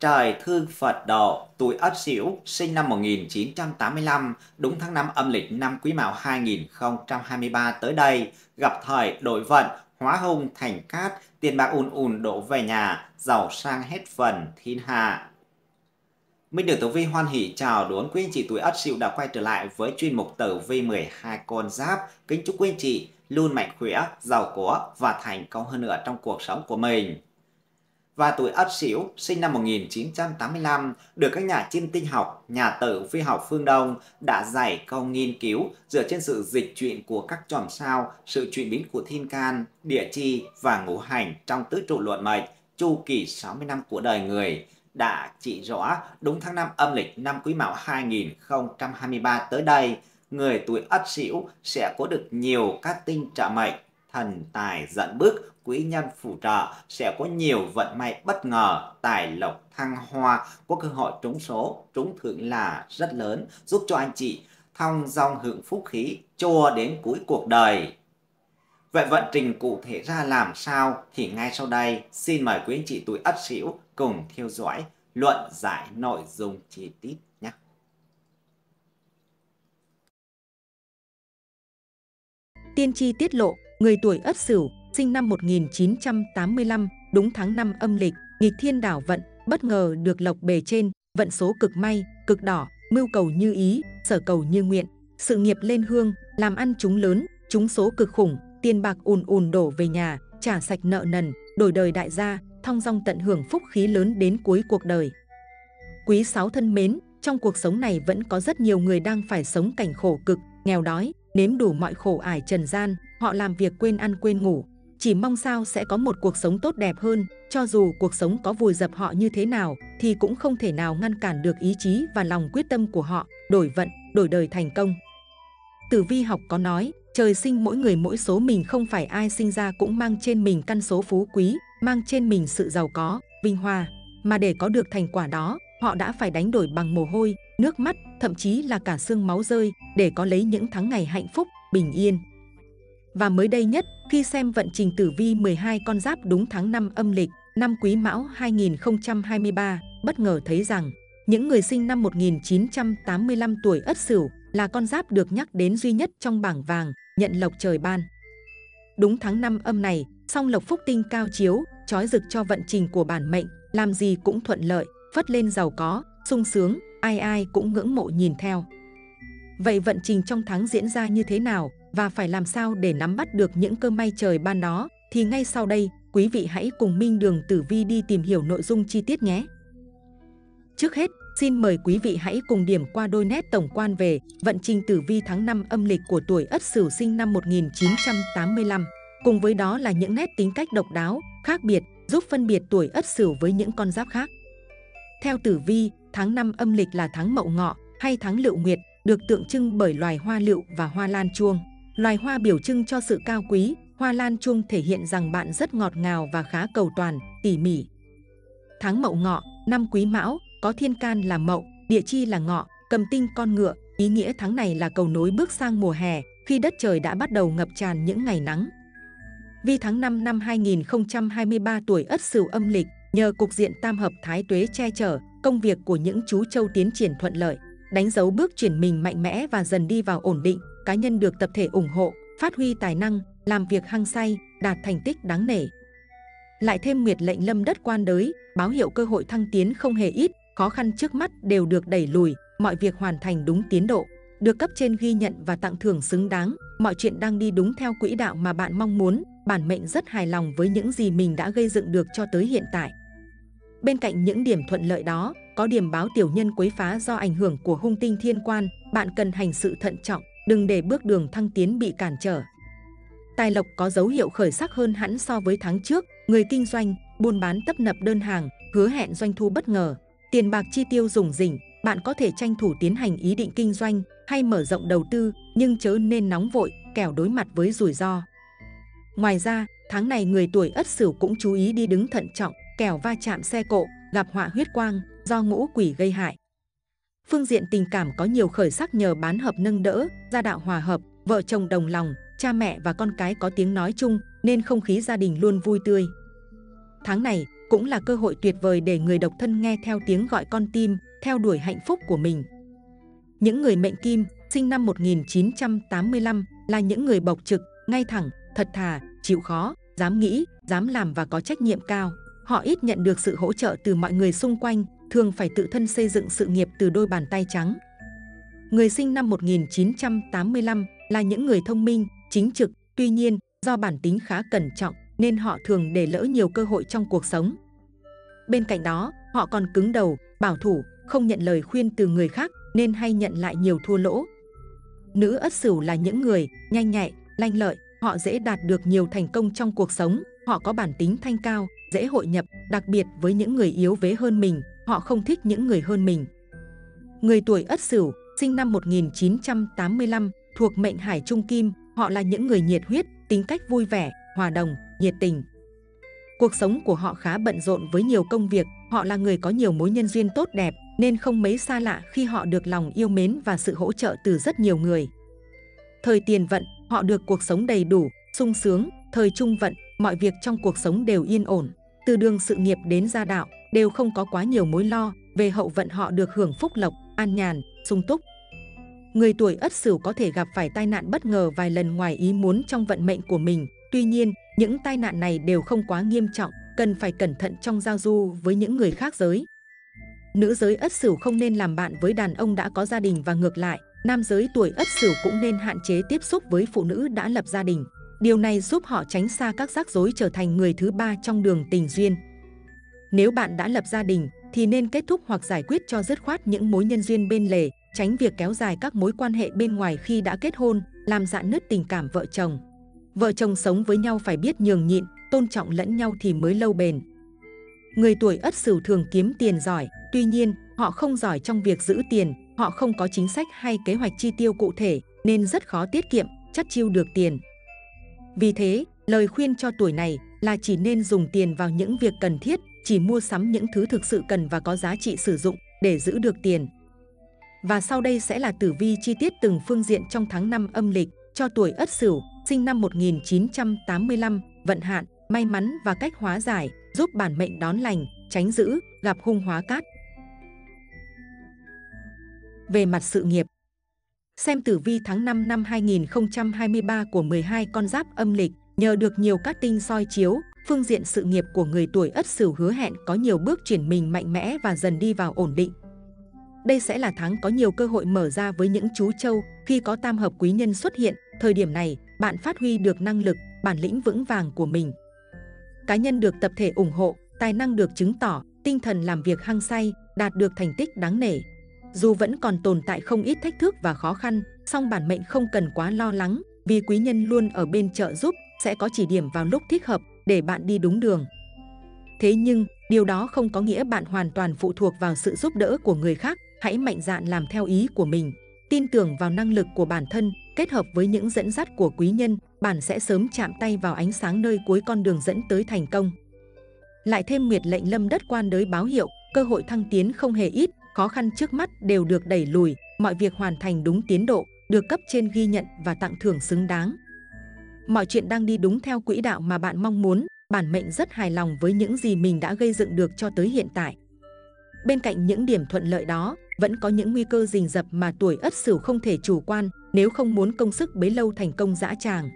Trời thương Phật độ, tuổi Ất Sửu, sinh năm 1985, đúng tháng 5 âm lịch năm Quý Mão 2023 tới đây, gặp thời đổi vận, hóa hung thành cát, tiền bạc ùn ùn đổ về nhà, giàu sang hết phần thiên hạ. Minh được Tử Vi hoan hỷ chào đón quý anh chị tuổi Ất Sửu đã quay trở lại với chuyên mục Tử Vi 12 con giáp. Kính chúc quý anh chị luôn mạnh khỏe, giàu có và thành công hơn nữa trong cuộc sống của mình và tuổi Ất Sửu sinh năm 1985 được các nhà chiêm tinh học, nhà tử vi học phương Đông đã giải công nghiên cứu dựa trên sự dịch chuyển của các chòm sao, sự chuyển biến của thiên can, địa chi và ngũ hành trong tứ trụ luận mệnh chu kỳ 60 năm của đời người. Đã chỉ rõ đúng tháng 5 âm lịch năm Quý Mão 2023 tới đây, người tuổi Ất Sửu sẽ có được nhiều các tinh trợ mệnh thần tài dẫn bước, quý nhân phù trợ, sẽ có nhiều vận may bất ngờ, tài lộc thăng hoa, có cơ hội trúng số, trúng thưởng là rất lớn, giúp cho anh chị thong dong hưởng phúc khí cho đến cuối cuộc đời. Vậy vận trình cụ thể ra làm sao thì ngay sau đây xin mời quý anh chị tuổi Ất Sửu cùng theo dõi luận giải nội dung chi tiết nhé. Tiên tri tiết lộ người tuổi Ất Sửu, sinh năm 1985, đúng tháng 5 âm lịch, nghịch thiên đảo vận, bất ngờ được lộc bề trên, vận số cực may, cực đỏ, mưu cầu như ý, sở cầu như nguyện, sự nghiệp lên hương, làm ăn chúng lớn, chúng số cực khủng, tiền bạc ùn ùn đổ về nhà, trả sạch nợ nần, đổi đời đại gia, thong dong tận hưởng phúc khí lớn đến cuối cuộc đời. Quý sáu thân mến, trong cuộc sống này vẫn có rất nhiều người đang phải sống cảnh khổ cực, nghèo đói, nếm đủ mọi khổ ải trần gian, họ làm việc quên ăn quên ngủ. Chỉ mong sao sẽ có một cuộc sống tốt đẹp hơn, cho dù cuộc sống có vùi dập họ như thế nào thì cũng không thể nào ngăn cản được ý chí và lòng quyết tâm của họ, đổi vận, đổi đời thành công. Tử vi học có nói, trời sinh mỗi người mỗi số mình không phải ai sinh ra cũng mang trên mình căn số phú quý, mang trên mình sự giàu có, vinh hoa. Mà để có được thành quả đó, họ đã phải đánh đổi bằng mồ hôi, nước mắt, thậm chí là cả xương máu rơi để có lấy những tháng ngày hạnh phúc, bình yên. Và mới đây nhất, khi xem vận trình tử vi 12 con giáp đúng tháng 5 âm lịch, năm Quý Mão 2023, bất ngờ thấy rằng những người sinh năm 1985 tuổi Ất Sửu là con giáp được nhắc đến duy nhất trong bảng vàng, nhận lộc trời ban. Đúng tháng 5 âm này, song lộc phúc tinh cao chiếu, trói rực cho vận trình của bản mệnh, làm gì cũng thuận lợi, phất lên giàu có, sung sướng, ai ai cũng ngưỡng mộ nhìn theo. Vậy vận trình trong tháng diễn ra như thế nào và phải làm sao để nắm bắt được những cơ may trời ban đó thì ngay sau đây quý vị hãy cùng Minh Đường Tử Vi đi tìm hiểu nội dung chi tiết nhé. Trước hết, xin mời quý vị hãy cùng điểm qua đôi nét tổng quan về vận trình tử vi tháng 5 âm lịch của tuổi Ất Sửu sinh năm 1985. Cùng với đó là những nét tính cách độc đáo, khác biệt, giúp phân biệt tuổi Ất Sửu với những con giáp khác. Theo tử vi, tháng 5 âm lịch là tháng Mậu Ngọ hay tháng Lựu Nguyệt, được tượng trưng bởi loài hoa lựu và hoa lan chuông. Loài hoa biểu trưng cho sự cao quý, hoa lan chuông thể hiện rằng bạn rất ngọt ngào và khá cầu toàn, tỉ mỉ. Tháng Mậu Ngọ, năm Quý Mão, có thiên can là Mậu, địa chi là Ngọ, cầm tinh con ngựa. Ý nghĩa tháng này là cầu nối bước sang mùa hè, khi đất trời đã bắt đầu ngập tràn những ngày nắng. Vì tháng 5 năm 2023 tuổi Ất Sửu âm lịch, nhờ cục diện tam hợp thái tuế che chở, công việc của những chú châu tiến triển thuận lợi, đánh dấu bước chuyển mình mạnh mẽ và dần đi vào ổn định, cá nhân được tập thể ủng hộ, phát huy tài năng, làm việc hăng say, đạt thành tích đáng nể. Lại thêm nguyệt lệnh lâm đất quan đới, báo hiệu cơ hội thăng tiến không hề ít, khó khăn trước mắt đều được đẩy lùi, mọi việc hoàn thành đúng tiến độ, được cấp trên ghi nhận và tặng thưởng xứng đáng, mọi chuyện đang đi đúng theo quỹ đạo mà bạn mong muốn, bản mệnh rất hài lòng với những gì mình đã gây dựng được cho tới hiện tại. Bên cạnh những điểm thuận lợi đó, có điểm báo tiểu nhân quấy phá do ảnh hưởng của hung tinh thiên quan, bạn cần hành sự thận trọng, đừng để bước đường thăng tiến bị cản trở. Tài lộc có dấu hiệu khởi sắc hơn hẳn so với tháng trước, người kinh doanh, buôn bán tấp nập đơn hàng, hứa hẹn doanh thu bất ngờ, tiền bạc chi tiêu dùng rỉnh, bạn có thể tranh thủ tiến hành ý định kinh doanh hay mở rộng đầu tư, nhưng chớ nên nóng vội, kẻo đối mặt với rủi ro. Ngoài ra, tháng này người tuổi Ất Sửu cũng chú ý đi đứng thận trọng, kẻo va chạm xe cộ, gặp họa huyết quang do ngũ quỷ gây hại. Phương diện tình cảm có nhiều khởi sắc nhờ bán hợp nâng đỡ, gia đạo hòa hợp, vợ chồng đồng lòng, cha mẹ và con cái có tiếng nói chung nên không khí gia đình luôn vui tươi. tháng này cũng là cơ hội tuyệt vời để người độc thân nghe theo tiếng gọi con tim, theo đuổi hạnh phúc của mình. Những người mệnh kim sinh năm 1985 là những người bộc trực, ngay thẳng, thật thà, chịu khó, dám nghĩ, dám làm và có trách nhiệm cao. Họ ít nhận được sự hỗ trợ từ mọi người xung quanh, thường phải tự thân xây dựng sự nghiệp từ đôi bàn tay trắng. Người sinh năm 1985 là những người thông minh, chính trực, tuy nhiên do bản tính khá cẩn trọng nên họ thường để lỡ nhiều cơ hội trong cuộc sống. Bên cạnh đó, họ còn cứng đầu, bảo thủ, không nhận lời khuyên từ người khác nên hay nhận lại nhiều thua lỗ. Nữ ất sửu là những người nhanh nhạy, lanh lợi, họ dễ đạt được nhiều thành công trong cuộc sống, họ có bản tính thanh cao, dễ hội nhập, đặc biệt với những người yếu vế hơn mình, họ không thích những người hơn mình. Người tuổi Ất Sửu, sinh năm 1985, thuộc mệnh Hải Trung Kim, họ là những người nhiệt huyết, tính cách vui vẻ, hòa đồng, nhiệt tình. Cuộc sống của họ khá bận rộn với nhiều công việc, họ là người có nhiều mối nhân duyên tốt đẹp, nên không mấy xa lạ khi họ được lòng yêu mến và sự hỗ trợ từ rất nhiều người. Thời tiền vận, họ được cuộc sống đầy đủ, sung sướng, thời trung vận, mọi việc trong cuộc sống đều yên ổn. Từ đường sự nghiệp đến gia đạo, đều không có quá nhiều mối lo, về hậu vận họ được hưởng phúc lộc, an nhàn, sung túc. Người tuổi Ất Sửu có thể gặp phải tai nạn bất ngờ vài lần ngoài ý muốn trong vận mệnh của mình. Tuy nhiên, những tai nạn này đều không quá nghiêm trọng, cần phải cẩn thận trong giao du với những người khác giới. Nữ giới Ất Sửu không nên làm bạn với đàn ông đã có gia đình và ngược lại, nam giới tuổi Ất Sửu cũng nên hạn chế tiếp xúc với phụ nữ đã lập gia đình. Điều này giúp họ tránh xa các rắc rối trở thành người thứ ba trong đường tình duyên. Nếu bạn đã lập gia đình, thì nên kết thúc hoặc giải quyết cho dứt khoát những mối nhân duyên bên lề, tránh việc kéo dài các mối quan hệ bên ngoài khi đã kết hôn, làm dạn nứt tình cảm vợ chồng. Vợ chồng sống với nhau phải biết nhường nhịn, tôn trọng lẫn nhau thì mới lâu bền. Người tuổi Ất Sửu thường kiếm tiền giỏi, tuy nhiên, họ không giỏi trong việc giữ tiền, họ không có chính sách hay kế hoạch chi tiêu cụ thể, nên rất khó tiết kiệm, chắt chiêu được tiền. Vì thế, lời khuyên cho tuổi này là chỉ nên dùng tiền vào những việc cần thiết, chỉ mua sắm những thứ thực sự cần và có giá trị sử dụng để giữ được tiền. Và sau đây sẽ là tử vi chi tiết từng phương diện trong tháng 5 âm lịch cho tuổi Ất Sửu, sinh năm 1985, vận hạn, may mắn và cách hóa giải, giúp bản mệnh đón lành, tránh giữ, gặp hung hóa cát. Về mặt sự nghiệp Xem tử vi tháng 5 năm 2023 của 12 con giáp âm lịch, nhờ được nhiều cát tinh soi chiếu, phương diện sự nghiệp của người tuổi Ất Sửu hứa hẹn có nhiều bước chuyển mình mạnh mẽ và dần đi vào ổn định. Đây sẽ là tháng có nhiều cơ hội mở ra với những chú trâu khi có tam hợp quý nhân xuất hiện. Thời điểm này, bạn phát huy được năng lực, bản lĩnh vững vàng của mình. Cá nhân được tập thể ủng hộ, tài năng được chứng tỏ, tinh thần làm việc hăng say, đạt được thành tích đáng nể. Dù vẫn còn tồn tại không ít thách thức và khó khăn, song bản mệnh không cần quá lo lắng vì quý nhân luôn ở bên trợ giúp, sẽ có chỉ điểm vào lúc thích hợp để bạn đi đúng đường. Thế nhưng, điều đó không có nghĩa bạn hoàn toàn phụ thuộc vào sự giúp đỡ của người khác, hãy mạnh dạn làm theo ý của mình. Tin tưởng vào năng lực của bản thân, kết hợp với những dẫn dắt của quý nhân, bạn sẽ sớm chạm tay vào ánh sáng nơi cuối con đường dẫn tới thành công. Lại thêm nguyệt lệnh lâm đất quan đới báo hiệu, cơ hội thăng tiến không hề ít, khó khăn trước mắt đều được đẩy lùi, mọi việc hoàn thành đúng tiến độ, được cấp trên ghi nhận và tặng thưởng xứng đáng. Mọi chuyện đang đi đúng theo quỹ đạo mà bạn mong muốn, bản mệnh rất hài lòng với những gì mình đã gây dựng được cho tới hiện tại. Bên cạnh những điểm thuận lợi đó, vẫn có những nguy cơ rình rập mà tuổi Ất Sửu không thể chủ quan nếu không muốn công sức bấy lâu thành công dã tràng.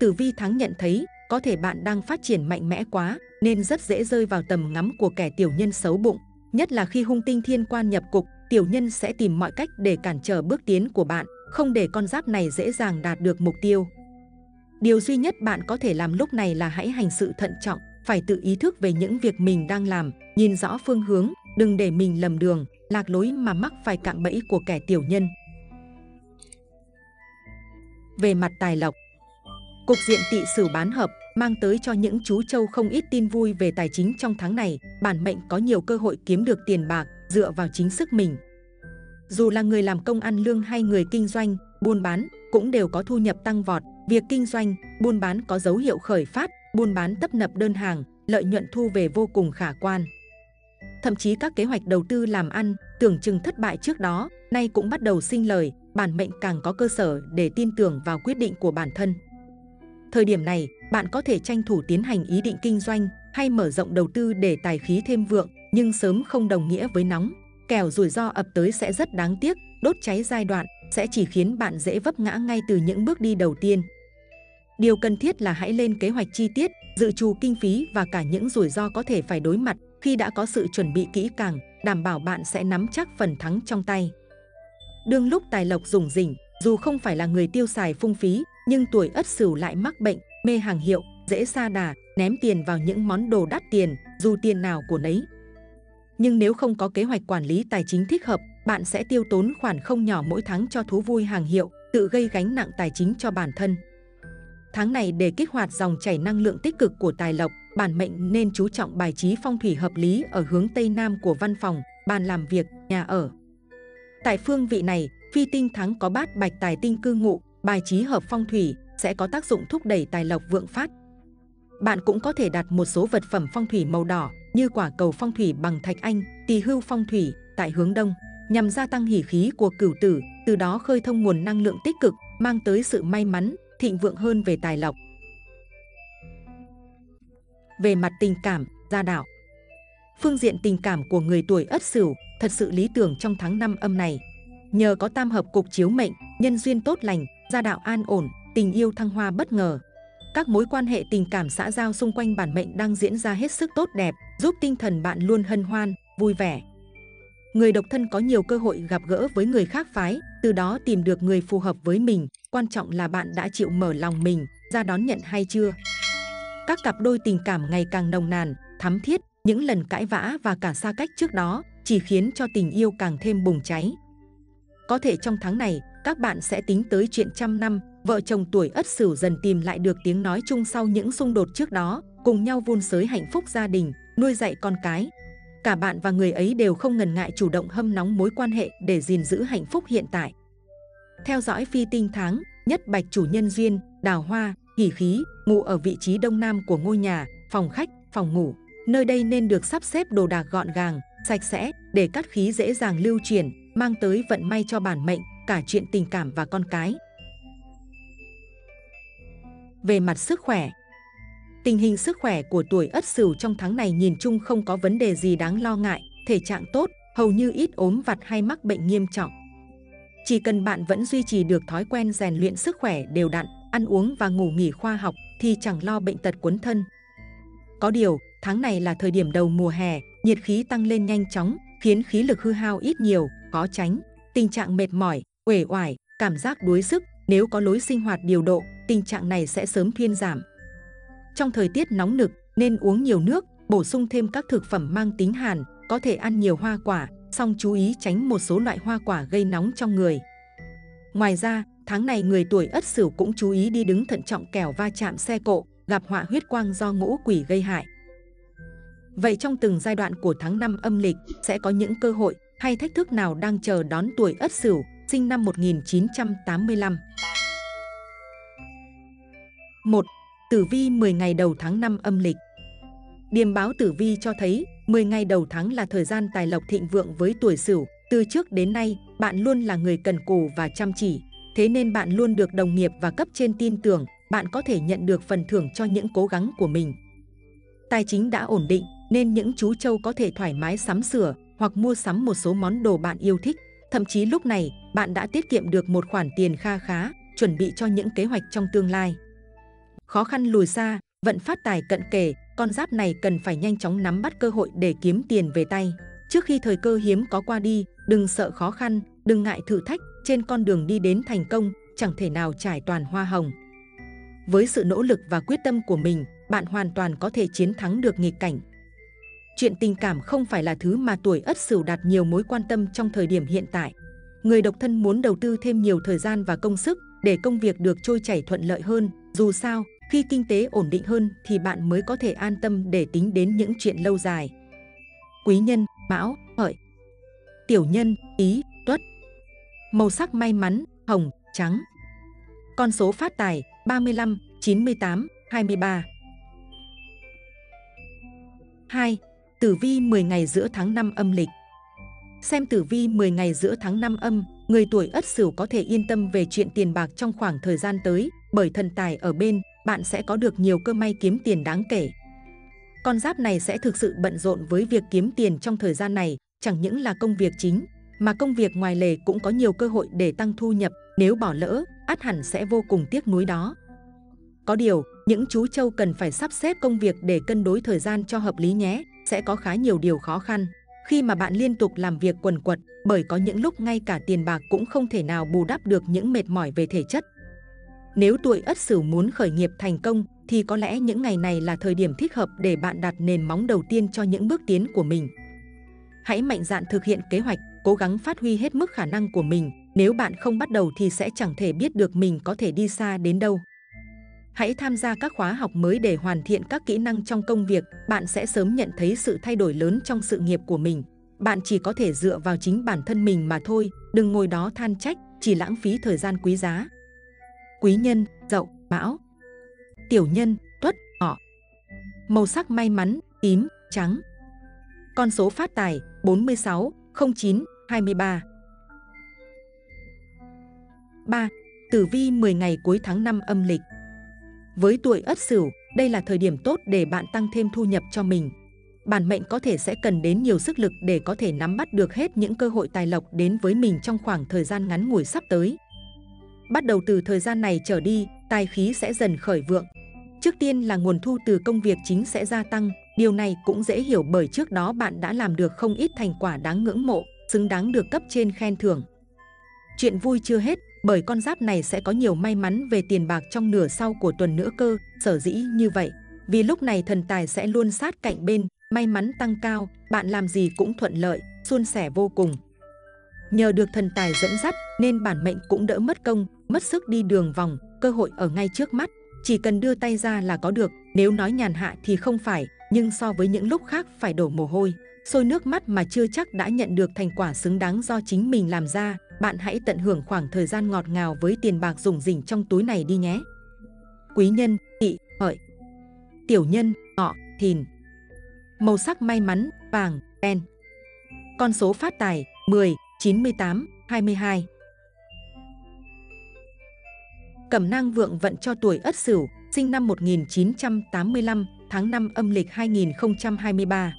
Tử vi thắng nhận thấy, có thể bạn đang phát triển mạnh mẽ quá nên rất dễ rơi vào tầm ngắm của kẻ tiểu nhân xấu bụng. Nhất là khi hung tinh thiên quan nhập cục, tiểu nhân sẽ tìm mọi cách để cản trở bước tiến của bạn, không để con giáp này dễ dàng đạt được mục tiêu. Điều duy nhất bạn có thể làm lúc này là hãy hành sự thận trọng, phải tự ý thức về những việc mình đang làm, nhìn rõ phương hướng, đừng để mình lầm đường, lạc lối mà mắc phải cạm bẫy của kẻ tiểu nhân. Về mặt tài lộc, cục diện tỵ sửu bán hợp mang tới cho những chú trâu không ít tin vui về tài chính trong tháng này, bản mệnh có nhiều cơ hội kiếm được tiền bạc dựa vào chính sức mình. Dù là người làm công ăn lương hay người kinh doanh, buôn bán, cũng đều có thu nhập tăng vọt, việc kinh doanh, buôn bán có dấu hiệu khởi phát, buôn bán tấp nập đơn hàng, lợi nhuận thu về vô cùng khả quan. Thậm chí các kế hoạch đầu tư làm ăn tưởng chừng thất bại trước đó, nay cũng bắt đầu sinh lời, bản mệnh càng có cơ sở để tin tưởng vào quyết định của bản thân. Thời điểm này, bạn có thể tranh thủ tiến hành ý định kinh doanh, hay mở rộng đầu tư để tài khí thêm vượng, nhưng sớm không đồng nghĩa với nóng. Kẻo rủi ro ập tới sẽ rất đáng tiếc, đốt cháy giai đoạn sẽ chỉ khiến bạn dễ vấp ngã ngay từ những bước đi đầu tiên. Điều cần thiết là hãy lên kế hoạch chi tiết, dự trù kinh phí và cả những rủi ro có thể phải đối mặt khi đã có sự chuẩn bị kỹ càng, đảm bảo bạn sẽ nắm chắc phần thắng trong tay. Đương lúc tài lộc rủng rỉnh, dù không phải là người tiêu xài phung phí, nhưng tuổi ất sửu lại mắc bệnh, mê hàng hiệu, dễ xa đà, ném tiền vào những món đồ đắt tiền, dù tiền nào của nấy. Nhưng nếu không có kế hoạch quản lý tài chính thích hợp, bạn sẽ tiêu tốn khoản không nhỏ mỗi tháng cho thú vui hàng hiệu, tự gây gánh nặng tài chính cho bản thân. Tháng này để kích hoạt dòng chảy năng lượng tích cực của tài lộc, bản mệnh nên chú trọng bài trí phong thủy hợp lý ở hướng Tây Nam của văn phòng, bàn làm việc, nhà ở. Tại phương vị này, phi tinh thắng có bát bạch tài tinh cư ngụ, bài trí hợp phong thủy sẽ có tác dụng thúc đẩy tài lộc vượng phát. Bạn cũng có thể đặt một số vật phẩm phong thủy màu đỏ như quả cầu phong thủy bằng thạch anh, tỳ hưu phong thủy tại hướng đông nhằm gia tăng hỉ khí của cửu tử, từ đó khơi thông nguồn năng lượng tích cực, mang tới sự may mắn, thịnh vượng hơn về tài lộc. Về mặt tình cảm, gia đạo Phương diện tình cảm của người tuổi Ất Sửu thật sự lý tưởng trong tháng năm âm này. Nhờ có tam hợp cục chiếu mệnh, nhân duyên tốt lành, gia đạo an ổn, tình yêu thăng hoa bất ngờ. Các mối quan hệ tình cảm xã giao xung quanh bản mệnh đang diễn ra hết sức tốt đẹp, giúp tinh thần bạn luôn hân hoan, vui vẻ. Người độc thân có nhiều cơ hội gặp gỡ với người khác phái, từ đó tìm được người phù hợp với mình. Quan trọng là bạn đã chịu mở lòng mình, ra đón nhận hay chưa. Các cặp đôi tình cảm ngày càng nồng nàn, thắm thiết, những lần cãi vã và cả xa cách trước đó chỉ khiến cho tình yêu càng thêm bùng cháy. Có thể trong tháng này, các bạn sẽ tính tới chuyện trăm năm, vợ chồng tuổi ất sửu dần tìm lại được tiếng nói chung sau những xung đột trước đó, cùng nhau vun sới hạnh phúc gia đình, nuôi dạy con cái, cả bạn và người ấy đều không ngần ngại chủ động hâm nóng mối quan hệ để gìn giữ hạnh phúc hiện tại. Theo dõi phi tinh tháng, nhất bạch chủ nhân duyên, đào hoa, hỷ khí, ngủ ở vị trí đông nam của ngôi nhà, phòng khách, phòng ngủ. Nơi đây nên được sắp xếp đồ đạc gọn gàng, sạch sẽ để cắt khí dễ dàng lưu truyền, mang tới vận may cho bản mệnh, cả chuyện tình cảm và con cái. Về mặt sức khỏe, Tình hình sức khỏe của tuổi Ất Sửu trong tháng này nhìn chung không có vấn đề gì đáng lo ngại, thể trạng tốt, hầu như ít ốm vặt hay mắc bệnh nghiêm trọng. Chỉ cần bạn vẫn duy trì được thói quen rèn luyện sức khỏe đều đặn, ăn uống và ngủ nghỉ khoa học thì chẳng lo bệnh tật cuốn thân. Có điều, tháng này là thời điểm đầu mùa hè, nhiệt khí tăng lên nhanh chóng, khiến khí lực hư hao ít nhiều, có tránh. Tình trạng mệt mỏi, uể oải, cảm giác đuối sức, nếu có lối sinh hoạt điều độ, tình trạng này sẽ sớm thuyên giảm. Trong thời tiết nóng nực nên uống nhiều nước, bổ sung thêm các thực phẩm mang tính hàn, có thể ăn nhiều hoa quả, song chú ý tránh một số loại hoa quả gây nóng trong người. Ngoài ra, tháng này người tuổi Ất Sửu cũng chú ý đi đứng thận trọng kẻo va chạm xe cộ, gặp họa huyết quang do ngũ quỷ gây hại. Vậy trong từng giai đoạn của tháng 5 âm lịch sẽ có những cơ hội hay thách thức nào đang chờ đón tuổi Ất Sửu, sinh năm 1985? 1. Tử vi 10 ngày đầu tháng 5 âm lịch Điềm báo tử vi cho thấy 10 ngày đầu tháng là thời gian tài lộc thịnh vượng với tuổi sửu. Từ trước đến nay, bạn luôn là người cần cù và chăm chỉ. Thế nên bạn luôn được đồng nghiệp và cấp trên tin tưởng, bạn có thể nhận được phần thưởng cho những cố gắng của mình. Tài chính đã ổn định, nên những chú trâu có thể thoải mái sắm sửa hoặc mua sắm một số món đồ bạn yêu thích. Thậm chí lúc này, bạn đã tiết kiệm được một khoản tiền kha khá, chuẩn bị cho những kế hoạch trong tương lai khó khăn lùi xa, vận phát tài cận kề, con giáp này cần phải nhanh chóng nắm bắt cơ hội để kiếm tiền về tay. Trước khi thời cơ hiếm có qua đi, đừng sợ khó khăn, đừng ngại thử thách, trên con đường đi đến thành công, chẳng thể nào trải toàn hoa hồng. Với sự nỗ lực và quyết tâm của mình, bạn hoàn toàn có thể chiến thắng được nghịch cảnh. Chuyện tình cảm không phải là thứ mà tuổi Ất Sửu đạt nhiều mối quan tâm trong thời điểm hiện tại. Người độc thân muốn đầu tư thêm nhiều thời gian và công sức để công việc được trôi chảy thuận lợi hơn. Dù sao, khi kinh tế ổn định hơn thì bạn mới có thể an tâm để tính đến những chuyện lâu dài. Quý nhân, mão, hợi. Tiểu nhân, ý, tuất. Màu sắc may mắn, hồng, trắng. Con số phát tài, 35, 98, 23. 2. Tử vi 10 ngày giữa tháng 5 âm lịch Xem tử vi 10 ngày giữa tháng 5 âm, người tuổi Ất Sửu có thể yên tâm về chuyện tiền bạc trong khoảng thời gian tới, bởi thần tài ở bên, bạn sẽ có được nhiều cơ may kiếm tiền đáng kể. con giáp này sẽ thực sự bận rộn với việc kiếm tiền trong thời gian này, chẳng những là công việc chính, mà công việc ngoài lề cũng có nhiều cơ hội để tăng thu nhập, nếu bỏ lỡ, át hẳn sẽ vô cùng tiếc nuối đó. Có điều, những chú trâu cần phải sắp xếp công việc để cân đối thời gian cho hợp lý nhé, sẽ có khá nhiều điều khó khăn. Khi mà bạn liên tục làm việc quần quật, bởi có những lúc ngay cả tiền bạc cũng không thể nào bù đắp được những mệt mỏi về thể chất. Nếu tuổi Ất Sửu muốn khởi nghiệp thành công thì có lẽ những ngày này là thời điểm thích hợp để bạn đặt nền móng đầu tiên cho những bước tiến của mình. Hãy mạnh dạn thực hiện kế hoạch, cố gắng phát huy hết mức khả năng của mình. Nếu bạn không bắt đầu thì sẽ chẳng thể biết được mình có thể đi xa đến đâu. Hãy tham gia các khóa học mới để hoàn thiện các kỹ năng trong công việc, bạn sẽ sớm nhận thấy sự thay đổi lớn trong sự nghiệp của mình. Bạn chỉ có thể dựa vào chính bản thân mình mà thôi, đừng ngồi đó than trách, chỉ lãng phí thời gian quý giá. Quý nhân, dậu, mão Tiểu nhân, tuất, họ Màu sắc may mắn, tím, trắng Con số phát tài, 46, 09, 23 3. Tử vi 10 ngày cuối tháng 5 âm lịch với tuổi Ất Sửu, đây là thời điểm tốt để bạn tăng thêm thu nhập cho mình. Bản mệnh có thể sẽ cần đến nhiều sức lực để có thể nắm bắt được hết những cơ hội tài lộc đến với mình trong khoảng thời gian ngắn ngủi sắp tới. Bắt đầu từ thời gian này trở đi, tài khí sẽ dần khởi vượng. Trước tiên là nguồn thu từ công việc chính sẽ gia tăng, điều này cũng dễ hiểu bởi trước đó bạn đã làm được không ít thành quả đáng ngưỡng mộ, xứng đáng được cấp trên khen thưởng. Chuyện vui chưa hết, bởi con giáp này sẽ có nhiều may mắn về tiền bạc trong nửa sau của tuần nữa cơ, sở dĩ như vậy. Vì lúc này thần tài sẽ luôn sát cạnh bên, may mắn tăng cao, bạn làm gì cũng thuận lợi, suôn sẻ vô cùng. Nhờ được thần tài dẫn dắt nên bản mệnh cũng đỡ mất công, mất sức đi đường vòng, cơ hội ở ngay trước mắt. Chỉ cần đưa tay ra là có được, nếu nói nhàn hạ thì không phải, nhưng so với những lúc khác phải đổ mồ hôi, sôi nước mắt mà chưa chắc đã nhận được thành quả xứng đáng do chính mình làm ra, bạn hãy tận hưởng khoảng thời gian ngọt ngào với tiền bạc dùng rỉnh trong túi này đi nhé. Quý nhân, tỵ, hợi. Tiểu nhân, ngọ, thìn. Màu sắc may mắn, vàng, đen. Con số phát tài, 10, 98, 22. Cẩm nang vượng vận cho tuổi Ất Sửu, sinh năm 1985, tháng 5 âm lịch 2023.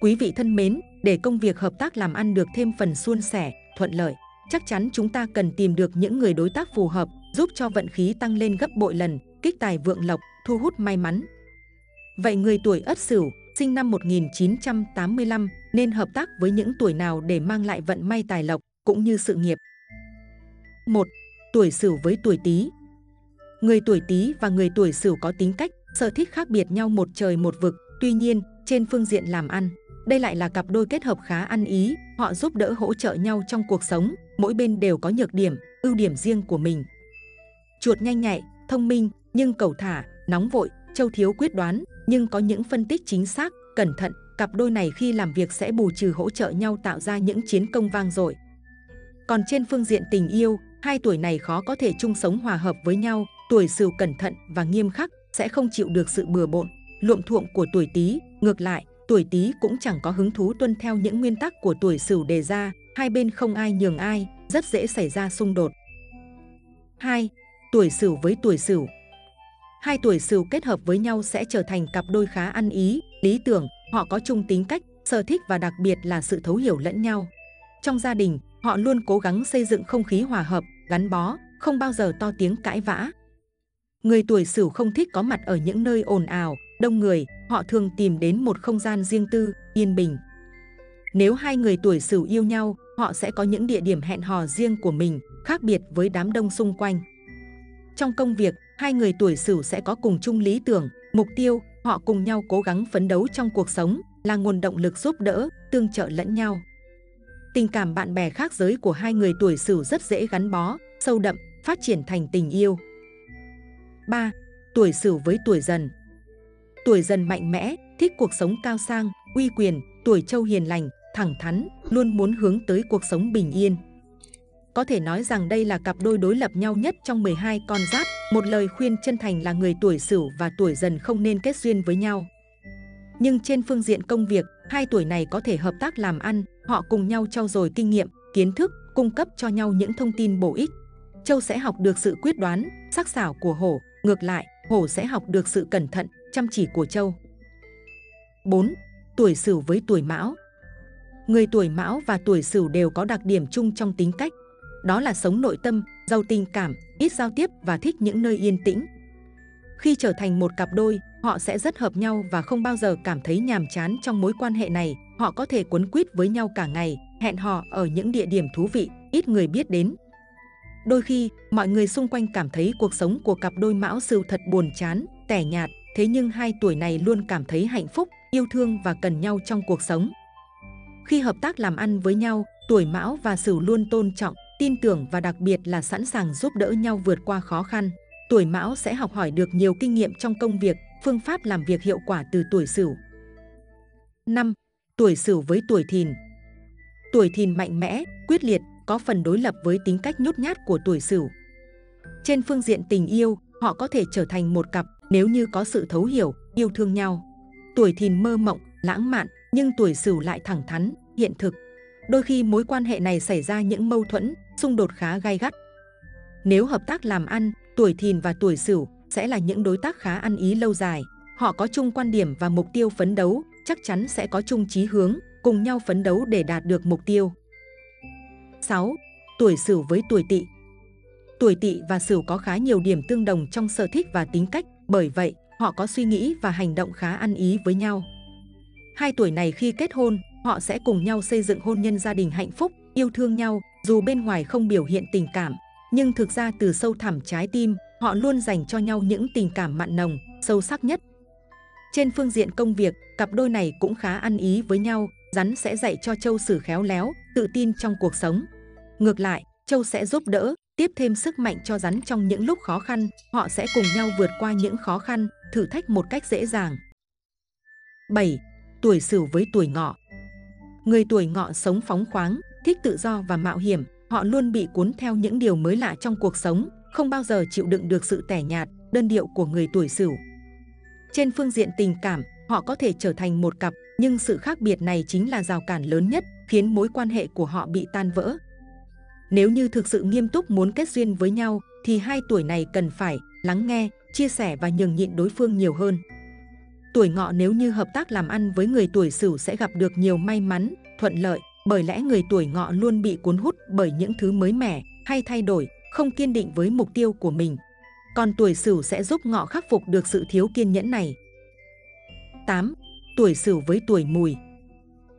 Quý vị thân mến, để công việc hợp tác làm ăn được thêm phần suôn sẻ, thuận lợi, chắc chắn chúng ta cần tìm được những người đối tác phù hợp, giúp cho vận khí tăng lên gấp bội lần, kích tài vượng lộc, thu hút may mắn. Vậy người tuổi Ất Sửu, sinh năm 1985 nên hợp tác với những tuổi nào để mang lại vận may tài lộc cũng như sự nghiệp? 1. Tuổi Sửu với tuổi Tý. Người tuổi Tý và người tuổi Sửu có tính cách, sở thích khác biệt nhau một trời một vực, tuy nhiên, trên phương diện làm ăn, đây lại là cặp đôi kết hợp khá ăn ý, họ giúp đỡ hỗ trợ nhau trong cuộc sống, mỗi bên đều có nhược điểm, ưu điểm riêng của mình. Chuột nhanh nhạy, thông minh, nhưng cầu thả, nóng vội, châu thiếu quyết đoán, nhưng có những phân tích chính xác, cẩn thận, cặp đôi này khi làm việc sẽ bù trừ hỗ trợ nhau tạo ra những chiến công vang dội. Còn trên phương diện tình yêu, hai tuổi này khó có thể chung sống hòa hợp với nhau, tuổi Sửu cẩn thận và nghiêm khắc sẽ không chịu được sự bừa bộn, luộm thuộm của tuổi Tý, ngược lại, tuổi Tý cũng chẳng có hứng thú tuân theo những nguyên tắc của tuổi Sửu đề ra, hai bên không ai nhường ai, rất dễ xảy ra xung đột. 2. Tuổi Sửu với tuổi Sửu Hai tuổi Sửu kết hợp với nhau sẽ trở thành cặp đôi khá ăn ý, lý tưởng, họ có chung tính cách, sở thích và đặc biệt là sự thấu hiểu lẫn nhau. Trong gia đình, họ luôn cố gắng xây dựng không khí hòa hợp, gắn bó, không bao giờ to tiếng cãi vã. Người tuổi Sửu không thích có mặt ở những nơi ồn ào, đông người, họ thường tìm đến một không gian riêng tư, yên bình. Nếu hai người tuổi Sửu yêu nhau, họ sẽ có những địa điểm hẹn hò riêng của mình, khác biệt với đám đông xung quanh. Trong công việc, hai người tuổi Sửu sẽ có cùng chung lý tưởng, mục tiêu, họ cùng nhau cố gắng phấn đấu trong cuộc sống, là nguồn động lực giúp đỡ, tương trợ lẫn nhau. Tình cảm bạn bè khác giới của hai người tuổi Sửu rất dễ gắn bó, sâu đậm, phát triển thành tình yêu. 3. Tuổi Sửu với tuổi Dần tuổi dần mạnh mẽ, thích cuộc sống cao sang, uy quyền, tuổi châu hiền lành, thẳng thắn, luôn muốn hướng tới cuộc sống bình yên. Có thể nói rằng đây là cặp đôi đối lập nhau nhất trong 12 con giáp, một lời khuyên chân thành là người tuổi sửu và tuổi dần không nên kết duyên với nhau. Nhưng trên phương diện công việc, hai tuổi này có thể hợp tác làm ăn, họ cùng nhau trau dồi kinh nghiệm, kiến thức, cung cấp cho nhau những thông tin bổ ích. Châu sẽ học được sự quyết đoán, sắc sảo của hổ, ngược lại, hổ sẽ học được sự cẩn thận, chăm chỉ của Châu. 4. Tuổi Sửu với tuổi Mão. Người tuổi Mão và tuổi Sửu đều có đặc điểm chung trong tính cách, đó là sống nội tâm, giàu tình cảm, ít giao tiếp và thích những nơi yên tĩnh. Khi trở thành một cặp đôi, họ sẽ rất hợp nhau và không bao giờ cảm thấy nhàm chán trong mối quan hệ này. Họ có thể quấn quýt với nhau cả ngày, hẹn hò ở những địa điểm thú vị, ít người biết đến. Đôi khi, mọi người xung quanh cảm thấy cuộc sống của cặp đôi mão sửu thật buồn chán, tẻ nhạt, thế nhưng hai tuổi này luôn cảm thấy hạnh phúc, yêu thương và cần nhau trong cuộc sống. Khi hợp tác làm ăn với nhau, tuổi mão và sửu luôn tôn trọng, tin tưởng và đặc biệt là sẵn sàng giúp đỡ nhau vượt qua khó khăn. Tuổi mão sẽ học hỏi được nhiều kinh nghiệm trong công việc, phương pháp làm việc hiệu quả từ tuổi sửu. 5. Tuổi sửu với tuổi thìn Tuổi thìn mạnh mẽ, quyết liệt, có phần đối lập với tính cách nhút nhát của tuổi sửu. Trên phương diện tình yêu, họ có thể trở thành một cặp nếu như có sự thấu hiểu, yêu thương nhau. Tuổi thìn mơ mộng, lãng mạn, nhưng tuổi sửu lại thẳng thắn, hiện thực. Đôi khi mối quan hệ này xảy ra những mâu thuẫn, xung đột khá gai gắt. Nếu hợp tác làm ăn, tuổi thìn và tuổi sửu sẽ là những đối tác khá ăn ý lâu dài. Họ có chung quan điểm và mục tiêu phấn đấu, chắc chắn sẽ có chung chí hướng, cùng nhau phấn đấu để đạt được mục tiêu. 6. Tuổi Sửu với tuổi Tỵ. Tuổi Tỵ và Sửu có khá nhiều điểm tương đồng trong sở thích và tính cách, bởi vậy, họ có suy nghĩ và hành động khá ăn ý với nhau. Hai tuổi này khi kết hôn, họ sẽ cùng nhau xây dựng hôn nhân gia đình hạnh phúc, yêu thương nhau, dù bên ngoài không biểu hiện tình cảm, nhưng thực ra từ sâu thẳm trái tim, họ luôn dành cho nhau những tình cảm mặn nồng, sâu sắc nhất. Trên phương diện công việc, cặp đôi này cũng khá ăn ý với nhau, rắn sẽ dạy cho châu sử khéo léo, tự tin trong cuộc sống. Ngược lại, châu sẽ giúp đỡ, tiếp thêm sức mạnh cho rắn trong những lúc khó khăn, họ sẽ cùng nhau vượt qua những khó khăn, thử thách một cách dễ dàng. 7. Tuổi Sửu với tuổi Ngọ Người tuổi Ngọ sống phóng khoáng, thích tự do và mạo hiểm, họ luôn bị cuốn theo những điều mới lạ trong cuộc sống, không bao giờ chịu đựng được sự tẻ nhạt, đơn điệu của người tuổi Sửu. Trên phương diện tình cảm, họ có thể trở thành một cặp, nhưng sự khác biệt này chính là rào cản lớn nhất, khiến mối quan hệ của họ bị tan vỡ. Nếu như thực sự nghiêm túc muốn kết duyên với nhau, thì hai tuổi này cần phải lắng nghe, chia sẻ và nhường nhịn đối phương nhiều hơn. Tuổi ngọ nếu như hợp tác làm ăn với người tuổi sửu sẽ gặp được nhiều may mắn, thuận lợi, bởi lẽ người tuổi ngọ luôn bị cuốn hút bởi những thứ mới mẻ hay thay đổi, không kiên định với mục tiêu của mình. Còn tuổi sửu sẽ giúp ngọ khắc phục được sự thiếu kiên nhẫn này. 8. Tuổi sửu với tuổi mùi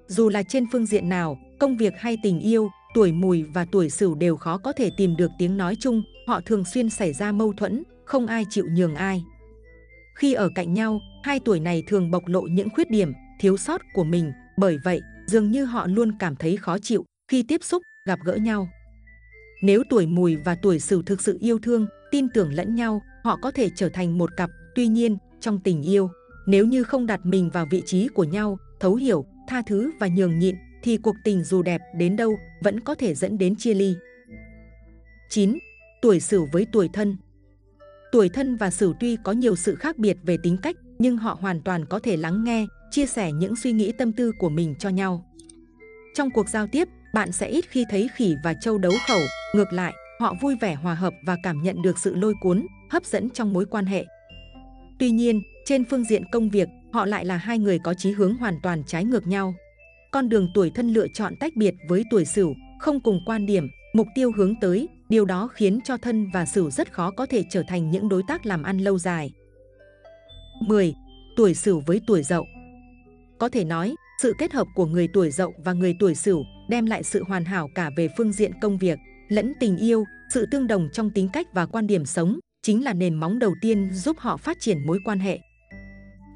dù là trên phương diện nào, công việc hay tình yêu, tuổi mùi và tuổi sửu đều khó có thể tìm được tiếng nói chung, họ thường xuyên xảy ra mâu thuẫn, không ai chịu nhường ai. Khi ở cạnh nhau, hai tuổi này thường bộc lộ những khuyết điểm, thiếu sót của mình, bởi vậy dường như họ luôn cảm thấy khó chịu khi tiếp xúc, gặp gỡ nhau. Nếu tuổi mùi và tuổi sửu thực sự yêu thương, tin tưởng lẫn nhau, họ có thể trở thành một cặp. Tuy nhiên, trong tình yêu, nếu như không đặt mình vào vị trí của nhau, thấu hiểu, tha thứ và nhường nhịn, thì cuộc tình dù đẹp đến đâu vẫn có thể dẫn đến chia ly. 9. Tuổi Sửu với tuổi Thân Tuổi Thân và Sửu tuy có nhiều sự khác biệt về tính cách, nhưng họ hoàn toàn có thể lắng nghe, chia sẻ những suy nghĩ tâm tư của mình cho nhau. Trong cuộc giao tiếp, bạn sẽ ít khi thấy khỉ và châu đấu khẩu, ngược lại, họ vui vẻ hòa hợp và cảm nhận được sự lôi cuốn, hấp dẫn trong mối quan hệ. Tuy nhiên, trên phương diện công việc, họ lại là hai người có chí hướng hoàn toàn trái ngược nhau. Con đường tuổi thân lựa chọn tách biệt với tuổi sửu, không cùng quan điểm, mục tiêu hướng tới, điều đó khiến cho thân và sửu rất khó có thể trở thành những đối tác làm ăn lâu dài. 10. Tuổi sửu với tuổi dậu Có thể nói, sự kết hợp của người tuổi dậu và người tuổi sửu đem lại sự hoàn hảo cả về phương diện công việc, lẫn tình yêu, sự tương đồng trong tính cách và quan điểm sống chính là nền móng đầu tiên giúp họ phát triển mối quan hệ.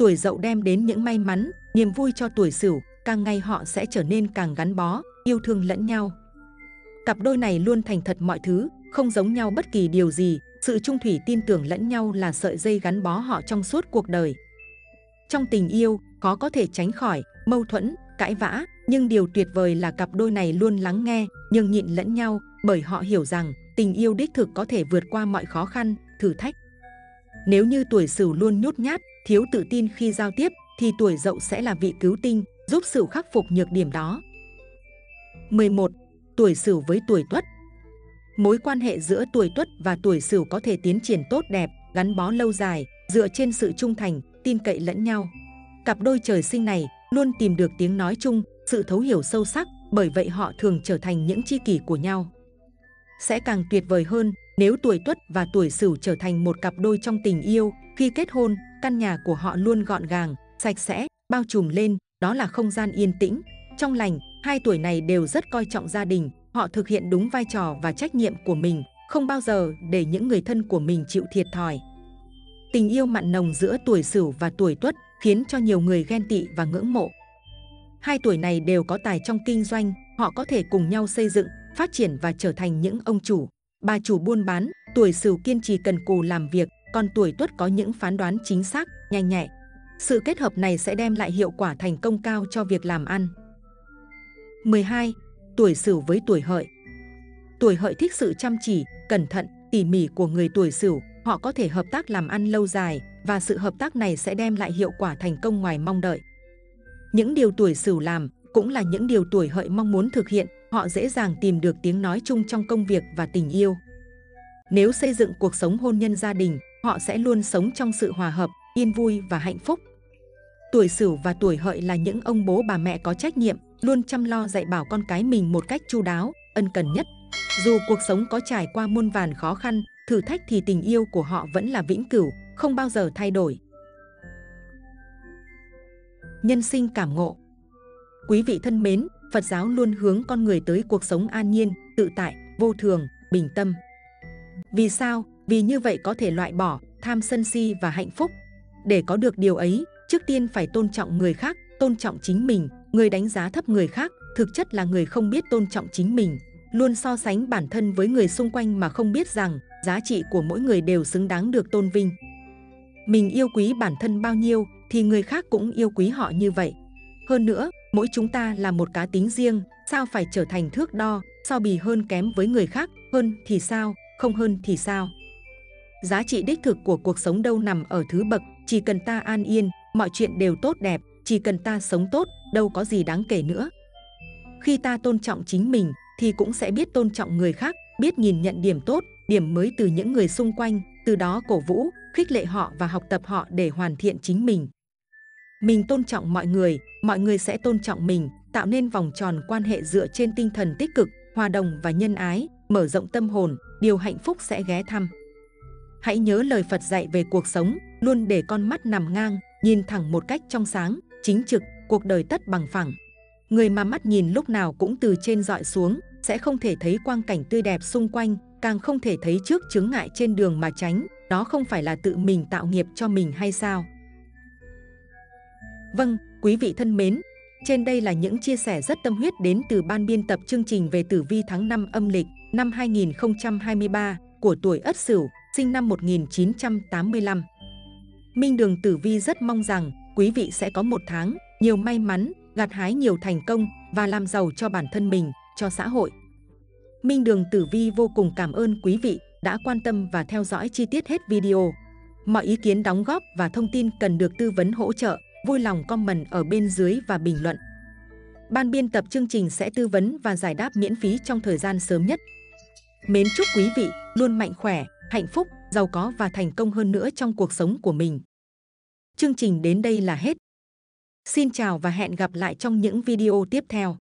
Tuổi dậu đem đến những may mắn, niềm vui cho tuổi sửu, càng ngày họ sẽ trở nên càng gắn bó, yêu thương lẫn nhau. Cặp đôi này luôn thành thật mọi thứ, không giống nhau bất kỳ điều gì, sự trung thủy tin tưởng lẫn nhau là sợi dây gắn bó họ trong suốt cuộc đời. Trong tình yêu, khó có thể tránh khỏi mâu thuẫn, cãi vã, nhưng điều tuyệt vời là cặp đôi này luôn lắng nghe, nhường nhịn lẫn nhau, bởi họ hiểu rằng tình yêu đích thực có thể vượt qua mọi khó khăn, thử thách. Nếu như tuổi sửu luôn nhút nhát, thiếu tự tin khi giao tiếp, thì tuổi dậu sẽ là vị cứu tinh, giúp sửu khắc phục nhược điểm đó. 11. Tuổi sửu với tuổi tuất Mối quan hệ giữa tuổi tuất và tuổi sửu có thể tiến triển tốt đẹp, gắn bó lâu dài, dựa trên sự trung thành, tin cậy lẫn nhau. Cặp đôi trời sinh này luôn tìm được tiếng nói chung, sự thấu hiểu sâu sắc, bởi vậy họ thường trở thành những tri kỷ của nhau. Sẽ càng tuyệt vời hơn nếu tuổi tuất và tuổi sửu trở thành một cặp đôi trong tình yêu, khi kết hôn, căn nhà của họ luôn gọn gàng, sạch sẽ, bao trùm lên, đó là không gian yên tĩnh. Trong lành, hai tuổi này đều rất coi trọng gia đình, họ thực hiện đúng vai trò và trách nhiệm của mình, không bao giờ để những người thân của mình chịu thiệt thòi. Tình yêu mặn nồng giữa tuổi Sửu và tuổi Tuất khiến cho nhiều người ghen tị và ngưỡng mộ. Hai tuổi này đều có tài trong kinh doanh, họ có thể cùng nhau xây dựng, phát triển và trở thành những ông chủ. Bà chủ buôn bán, tuổi Sửu kiên trì cần cù làm việc, còn tuổi Tuất có những phán đoán chính xác, nhanh nhẹ. Sự kết hợp này sẽ đem lại hiệu quả thành công cao cho việc làm ăn. 12. Tuổi Sửu với tuổi Hợi Tuổi Hợi thích sự chăm chỉ, cẩn thận, tỉ mỉ của người tuổi Sửu, họ có thể hợp tác làm ăn lâu dài và sự hợp tác này sẽ đem lại hiệu quả thành công ngoài mong đợi. Những điều tuổi Sửu làm cũng là những điều tuổi Hợi mong muốn thực hiện, họ dễ dàng tìm được tiếng nói chung trong công việc và tình yêu. Nếu xây dựng cuộc sống hôn nhân gia đình, họ sẽ luôn sống trong sự hòa hợp, yên vui và hạnh phúc. Tuổi Sửu và tuổi Hợi là những ông bố bà mẹ có trách nhiệm, luôn chăm lo dạy bảo con cái mình một cách chu đáo, ân cần nhất. Dù cuộc sống có trải qua muôn vàn khó khăn, thử thách thì tình yêu của họ vẫn là vĩnh cửu, không bao giờ thay đổi. Nhân sinh cảm ngộ Quý vị thân mến, Phật giáo luôn hướng con người tới cuộc sống an nhiên, tự tại, vô thường, bình tâm. Vì sao? Vì như vậy có thể loại bỏ tham sân si và hạnh phúc. Để có được điều ấy, trước tiên phải tôn trọng người khác, tôn trọng chính mình. Người đánh giá thấp người khác, thực chất là người không biết tôn trọng chính mình. Luôn so sánh bản thân với người xung quanh mà không biết rằng giá trị của mỗi người đều xứng đáng được tôn vinh. Mình yêu quý bản thân bao nhiêu thì người khác cũng yêu quý họ như vậy. Hơn nữa, mỗi chúng ta là một cá tính riêng, sao phải trở thành thước đo, so bì hơn kém với người khác, hơn thì sao, không hơn thì sao. Giá trị đích thực của cuộc sống đâu nằm ở thứ bậc, chỉ cần ta an yên, mọi chuyện đều tốt đẹp, chỉ cần ta sống tốt, đâu có gì đáng kể nữa. Khi ta tôn trọng chính mình, thì cũng sẽ biết tôn trọng người khác, biết nhìn nhận điểm tốt, điểm mới từ những người xung quanh, từ đó cổ vũ, khích lệ họ và học tập họ để hoàn thiện chính mình. Mình tôn trọng mọi người, mọi người sẽ tôn trọng mình, tạo nên vòng tròn quan hệ dựa trên tinh thần tích cực, hòa đồng và nhân ái, mở rộng tâm hồn, điều hạnh phúc sẽ ghé thăm. Hãy nhớ lời Phật dạy về cuộc sống, luôn để con mắt nằm ngang, nhìn thẳng một cách trong sáng, chính trực, cuộc đời tất bằng phẳng. Người mà mắt nhìn lúc nào cũng từ trên dọi xuống, sẽ không thể thấy quang cảnh tươi đẹp xung quanh, càng không thể thấy trước chướng ngại trên đường mà tránh, đó không phải là tự mình tạo nghiệp cho mình hay sao? Vâng, quý vị thân mến, trên đây là những chia sẻ rất tâm huyết đến từ ban biên tập chương trình về tử vi tháng 5 âm lịch năm 2023 của tuổi Ất Sửu, sinh năm 1985. Minh Đường Tử Vi rất mong rằng quý vị sẽ có một tháng nhiều may mắn, gặt hái nhiều thành công và làm giàu cho bản thân mình, cho xã hội. Minh Đường Tử Vi vô cùng cảm ơn quý vị đã quan tâm và theo dõi chi tiết hết video. Mọi ý kiến đóng góp và thông tin cần được tư vấn hỗ trợ, vui lòng comment ở bên dưới và bình luận. Ban biên tập chương trình sẽ tư vấn và giải đáp miễn phí trong thời gian sớm nhất. Mến chúc quý vị luôn mạnh khỏe, hạnh phúc, giàu có và thành công hơn nữa trong cuộc sống của mình. Chương trình đến đây là hết. Xin chào và hẹn gặp lại trong những video tiếp theo.